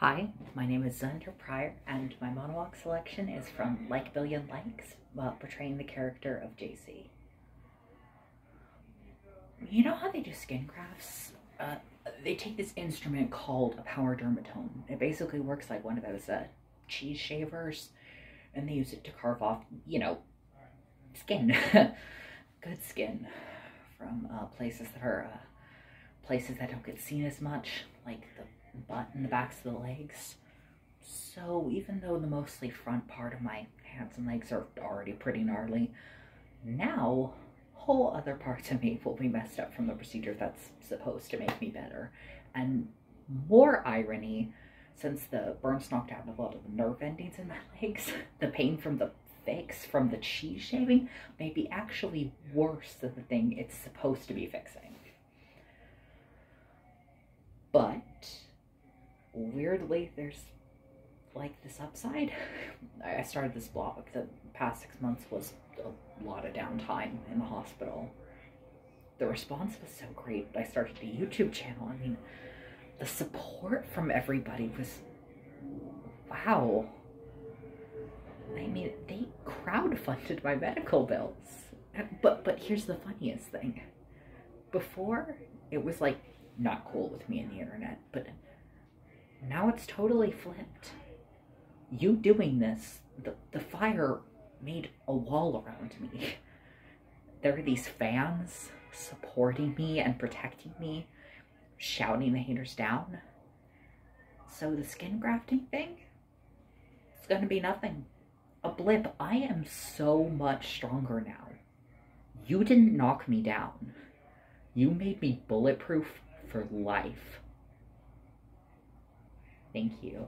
Hi, my name is Zander Pryor, and my monologue selection is from Like Billion Likes, while portraying the character of Jacey. You know how they do skin grafts? Uh, they take this instrument called a power dermatome. It basically works like one of those uh, cheese shavers, and they use it to carve off, you know, skin, good skin, from uh, places that are uh, places that don't get seen as much, like the butt and the backs of the legs. So even though the mostly front part of my hands and legs are already pretty gnarly, now whole other parts of me will be messed up from the procedure that's supposed to make me better. And more irony, since the burns knocked out a lot of the nerve endings in my legs, the pain from the fix from the cheese shaving may be actually worse than the thing it's supposed to be fixing. But weirdly, there's like this upside. I started this blog. The past six months was a lot of downtime in the hospital. The response was so great. I started the YouTube channel. I mean, the support from everybody was wow. I mean, they crowdfunded my medical bills. Uh, but but here's the funniest thing. Before, it was like not cool with me on the internet, but now it's totally flipped. You doing this, the, the fire made a wall around me. There are these fans supporting me and protecting me, shouting the haters down. So the skin grafting thing, it's gonna be nothing. A blip. I am so much stronger now. You didn't knock me down. You made me bulletproof for life. Thank you.